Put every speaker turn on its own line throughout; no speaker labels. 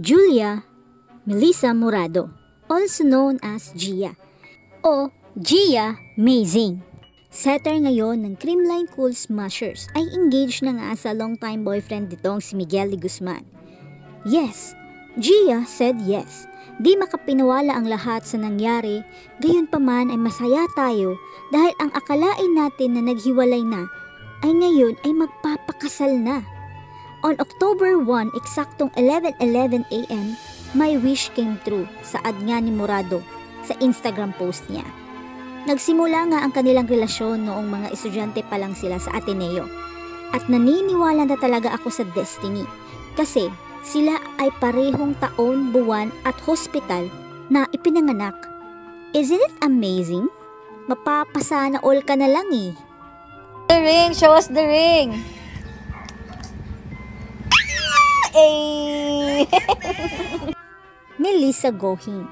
Julia Melissa Morado, also known as Gia, o Gia Mazing. Setter ngayon ng Creamline Cool Smashers ay engaged na nga sa long-time boyfriend nitong si Miguel de Guzman. Yes, Gia said yes. Di makapinawala ang lahat sa nangyari, gayon pa man ay masaya tayo dahil ang akalain natin na naghiwalay na ay ngayon ay magpapakasal na. On October 1, eksaktong 11.11 a.m., my wish came true, saad nga ni Morado sa Instagram post niya. Nagsimula nga ang kanilang relasyon noong mga estudyante pa lang sila sa Ateneo. At naniniwala na talaga ako sa destiny kasi sila ay parehong taon, buwan at hospital na ipinanganak. Isn't it amazing? Mapapasana all ka na lang eh.
The ring! Show us the ring! Ay!
Melissa Gohing,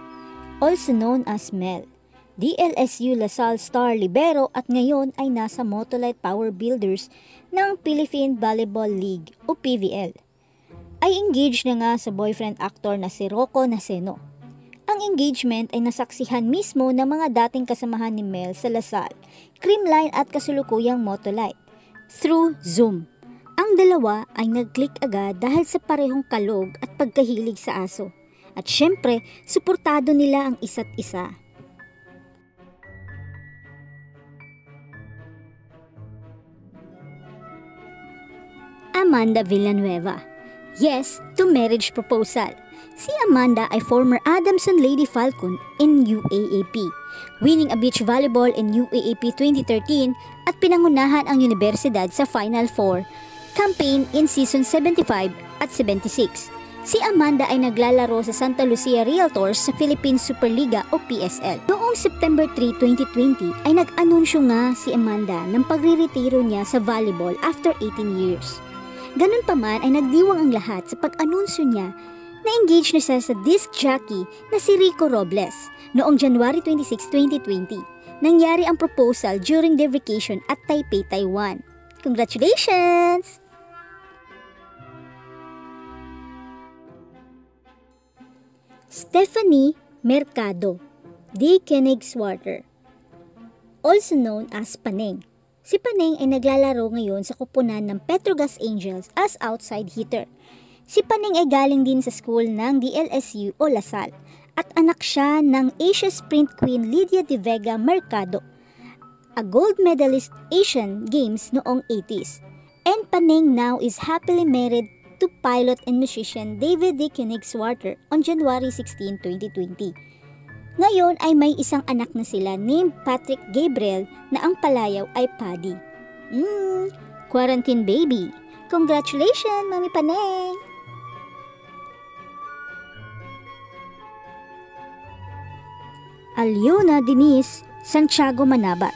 also known as Mel, DLSU Lasal Star Libero at ngayon ay nasa Motolite Power Builders ng Philippine Volleyball League o PVL. Ay engaged na nga sa boyfriend actor na si Rocco Naceno. Ang engagement ay nasaksihan mismo ng mga dating kasamahan ni Mel sa Lasal, Creamline at kasulukuyang Motolite through Zoom. Ang dalawa ay nag-click agad dahil sa parehong kalog at pagkahilig sa aso. At syempre, suportado nila ang isa't isa. Amanda Villanueva Yes to marriage proposal. Si Amanda ay former Adamson Lady Falcon in UAAP, winning a beach volleyball in UAAP 2013 at pinangunahan ang universidad sa Final Four campaign in season 75 at 76. Si Amanda ay naglalaro sa Santa Lucia Realtors sa Philippine Superliga o PSL. Noong September 3, 2020 ay nag-anunsyo nga si Amanda ng pagre-retiro niya sa volleyball after 18 years. Ganun pa man ay nagdiwang ang lahat sa pag-anunsyo niya na engaged na siya sa disc jockey na si Rico Robles noong January 26, 2020. Nangyari ang proposal during their vacation at Taipei, Taiwan. Congratulations! Stephanie Mercado, D. Königswater, also known as Paneng. Si Paneng ay naglalaro ngayon sa kupunan ng Petrogas Angels as outside hitter. Si Paneng ay galing din sa school ng DLSU o Lasal at anak siya ng Asia Sprint Queen Lydia De Vega Mercado, a gold medalist Asian Games noong 80s. And Paneng now is happily married to pilot and musician David D. Königswarter on January 16, 2020. Ngayon ay may isang anak na sila named Patrick Gabriel na ang palayaw ay Paddy. Mmm, quarantine baby. Congratulations, Mami Paneng! Aliona Denise Santiago Manabat,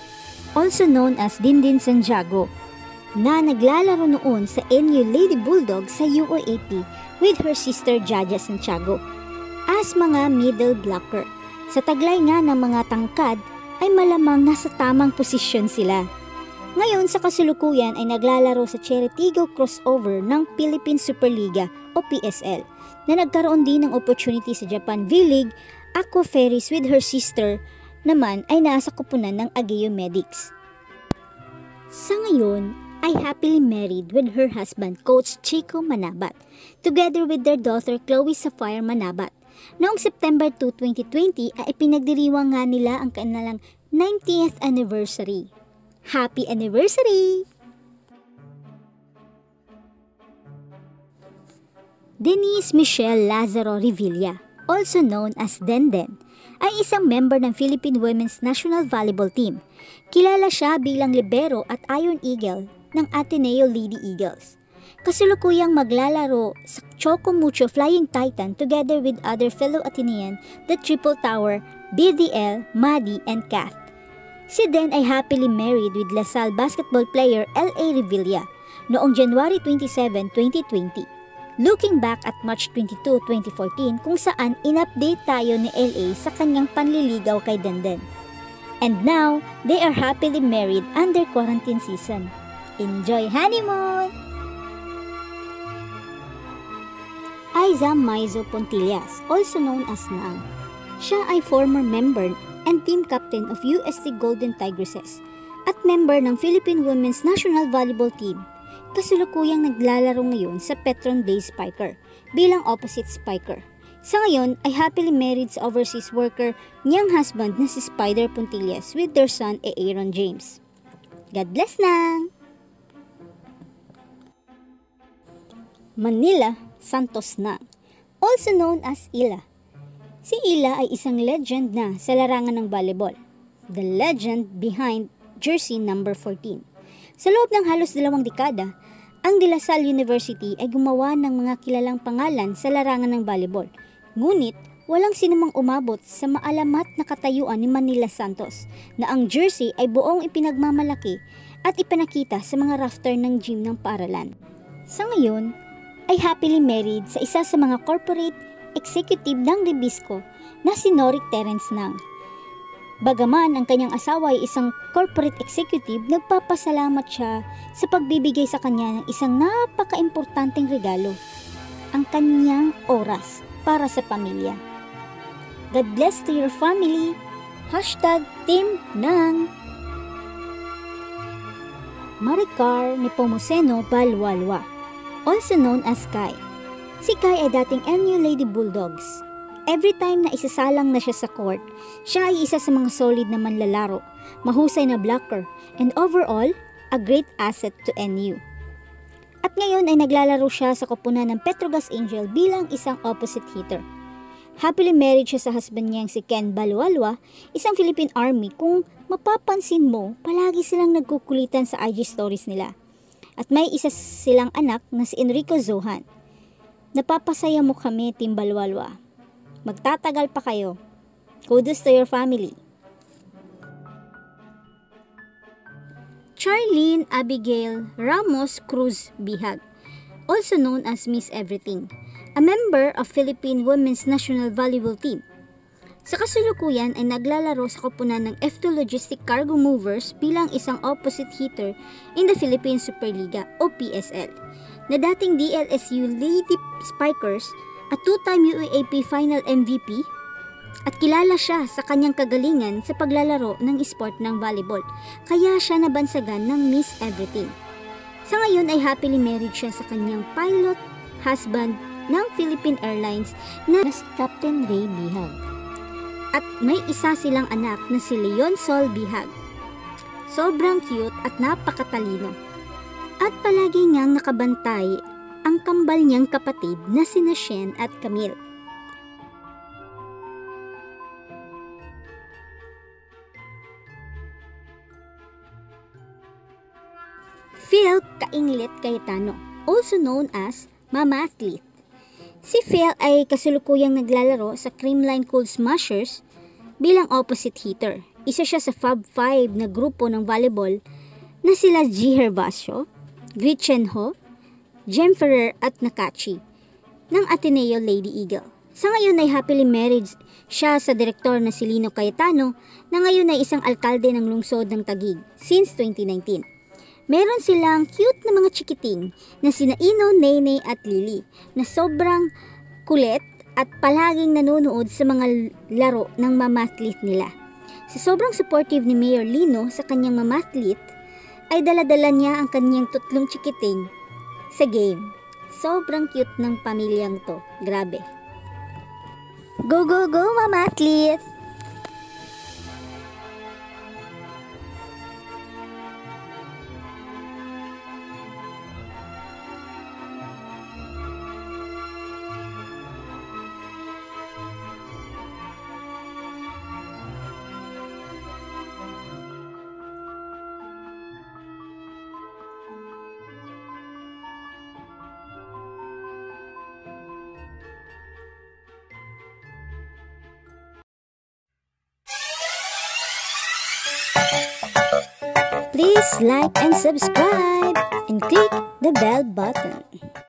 also known as Dindin Santiago, na naglalaro noon sa NU Lady Bulldog sa UOAP with her sister Jaja Santiago as mga middle blocker. Sa taglay nga ng mga tangkad ay malamang nasa tamang posisyon sila. Ngayon sa kasulukuyan ay naglalaro sa Cheritigo crossover ng Philippine Superliga o PSL na nagkaroon din ng opportunity sa Japan V-League Aqua Ferris with her sister naman ay nasa kupunan ng Ageo Medics. Sa ngayon ay happily married with her husband, Coach Chico Manabat, together with their daughter Chloe Sapphire Manabat. Noong September 2, 2020 ay pinagdiriwang nga nila ang kanilang 90th anniversary. Happy anniversary! Denise Michelle Lazaro Revilla, also known as Denden, ay isang member ng Philippine Women's National Volleyball Team. Kilala siya bilang libero at Iron Eagle ng Ateneo Lady Eagles. Kasulukuyang maglalaro sa Choco Mucho Flying Titan together with other fellow Atenean, the Triple Tower, BDL, Madi, and Kath. Si Den ay happily married with LaSalle basketball player L.A. Revilla noong January 27, 2020. Looking back at March 22, 2014 kung saan in-update tayo ni LA sa kanyang panliligaw kay Denden. And now, they are happily married under quarantine season. Enjoy honeymoon! Aiza Maizo Pontillas, also known as Nang. Siya ay former member and team captain of UST Golden Tigresses at member ng Philippine Women's National Volleyball Team kasulukuyang naglalaro ngayon sa Petron Day Spiker bilang opposite spiker. Sa ngayon ay happily married sa overseas worker niyang husband na si Spider Puntillas with their son e Aaron James. God bless nang! Manila Santos Nang, also known as Ila. Si Ila ay isang legend na sa larangan ng volleyball. The legend behind jersey number 14. Sa loob ng halos dalawang dekada, ang De La Salle University ay gumawa ng mga kilalang pangalan sa larangan ng volleyball. Ngunit, walang sinumang umabot sa maalamat na katayuan ni Manila Santos na ang jersey ay buong ipinagmamalaki at ipinakita sa mga rafter ng gym ng paaralan. Sa ngayon, ay happily married sa isa sa mga corporate executive ng Rebisco na si Noric Terence Nang Bagaman ang kanyang asawa ay isang corporate executive, nagpapasalamat siya sa pagbibigay sa kanya ng isang napaka-importanteng regalo, ang kanyang oras para sa pamilya. God bless to your family. Hashtag Team Nang. Maricar Nepomuceno Balwalwa, also known as Kai. Si Kai ay dating NU Lady Bulldogs Every time na isasalang na siya sa court, siya ay isa sa mga solid na manlalaro, mahusay na blocker, and overall, a great asset to NU. At ngayon ay naglalaro siya sa koponan ng Petrogas Angel bilang isang opposite hitter. Happily married siya sa husband niyang si Ken Balualwa, isang Philippine Army kung mapapansin mo, palagi silang nagkukulitan sa IG stories nila. At may isa silang anak na si Enrico Zohan. Napapasaya mo kami, Team Balualwa. Magtatagal pa kayo. Kudos to your family. Charlene Abigail Ramos Cruz Bihag, also known as Miss Everything, a member of Philippine Women's National Volleyball Team. Sa kasulukuyan ay naglalaro sa koponan ng F2 Logistic Cargo Movers bilang isang opposite hitter in the Philippine Superliga o PSL, na dating DLSU Lady Spikers at two-time UAAP Final MVP at kilala siya sa kanyang kagalingan sa paglalaro ng sport ng volleyball, kaya siya nabansagan ng Miss Everything. Sa ngayon ay happily married siya sa kanyang pilot, husband ng Philippine Airlines na Captain Ray Bihag. At may isa silang anak na si Leon Sol Bihag. Sobrang cute at napakatalino. At palagi niyang nakabantay ang kambal niyang kapatid na sina Shen at Camille. Phil Kainglet Cayetano, also known as Mama Athlete. Si Phil ay kasulukuyang naglalaro sa Creamline Cool Smashers bilang opposite hitter. Isa siya sa Fab 5 na grupo ng volleyball na sila G. Hervasio, Gretchen Ho, Jem Ferrer at Nakachi ng Ateneo Lady Eagle. Sa ngayon ay happily married siya sa direktor na si Lino Cayetano na ngayon ay isang alkalde ng lungsod ng Tagig since 2019. Meron silang cute na mga chikiting na sina Ino, Nene at Lily na sobrang kulit at palaging nanonood sa mga laro ng mamatlit nila. Sa sobrang supportive ni Mayor Lino sa kanyang mamatlit, ay daladala niya ang kanyang tutlong chikiting sa game. Sobrang cute ng pamilyang to. Grabe. Go, go, go, Mama Please like and subscribe and click the bell button.